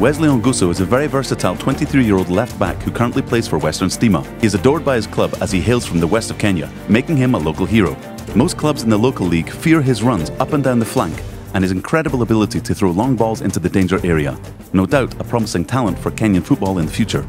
Wesley Onguso is a very versatile 23-year-old left-back who currently plays for Western Stima. He is adored by his club as he hails from the west of Kenya, making him a local hero. Most clubs in the local league fear his runs up and down the flank and his incredible ability to throw long balls into the danger area. No doubt a promising talent for Kenyan football in the future.